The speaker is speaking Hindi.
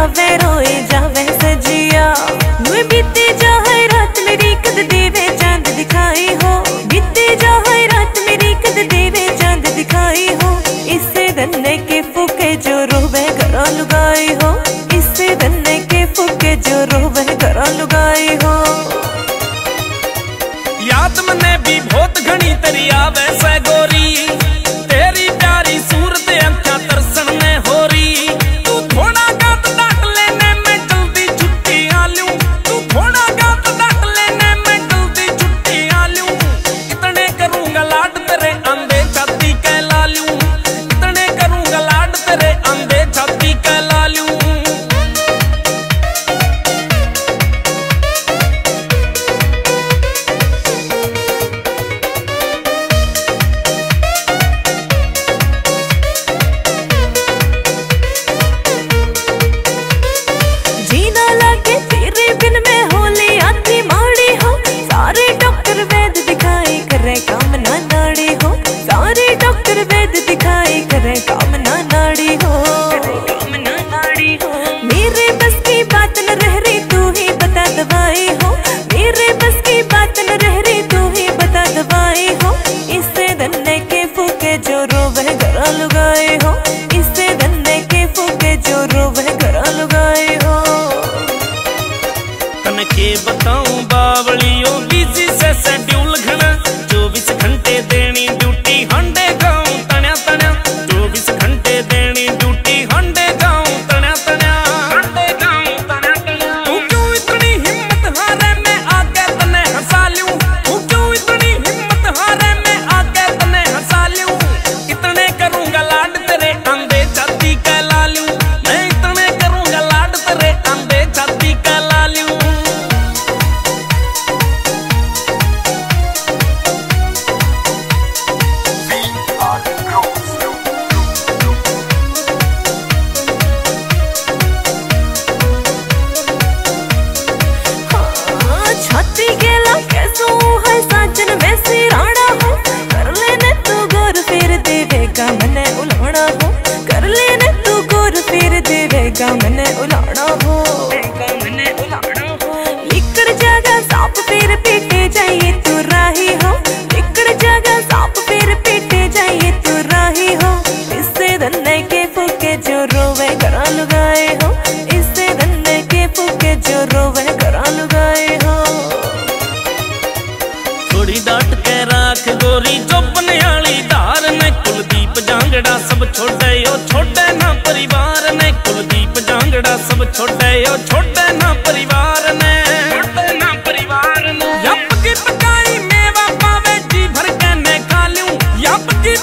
जावे, रोए जावे, सजिया। नुए बीते जाए रात, मेरी कद देवे, चाँद दिखाई हो। बीते जाए रात, मेरी कद देवे, चाँद दिखाई हो। इससे धन्य के फूके जो रोवे, घरा लुगाए हो। इससे धन्य के फूके जो रोवे करो लुगाए हो। याद मने भी बहुत घनी तेरी आवे, से लालू। जीना लगे तेरे बिन में होली आती माड़ी हो। सारे डॉक्टर वैद दिखाई कर रहे काम ना सारे डॉक्टर वैद दिखाई कर, काम हो। मेरे बस की बात न रह रही, तू ही बता दबाई हो। इससे धन्य के फूके जो रो वह गरा लगाए हो। इससे धन्य के फूके जो रो वह गरा लुगाए हो। तन के बताऊँ बावलियों बिज़ी से शेड्यूल देगा मैंने उलवना हो कर लेना तू गोर फिर देवेगा मन ਜਾਂਗੜਾ ਸਭ ਛੋੜੇ ਉਹ ਛੋੜੇ ਨਾ ਪਰਿਵਾਰ ਨੇ। ਕੁਲਦੀਪ ਜਾਂਗੜਾ ਸਭ ਛੋੜੇ ਉਹ ਛੋੜੇ ਨਾ ਪਰਿਵਾਰ ਨੇ। ਛੋੜੇ ਨਾ ਪਰਿਵਾਰ ਨੇ। ਯੱਪ ਕੀ ਪਕਾਈ ਮੇਵਾ ਪਾਵੇ, ਜੀ ਭਰ ਕੇ ਨੇ ਖਾ ਲਿਉ। ਯੱਪ ਕੀ